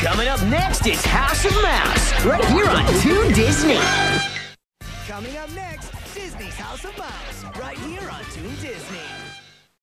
Coming up next, it's House of Mouse, right here on Toon Disney. Coming up next, Disney's House of Mouse, right here on Toon Disney.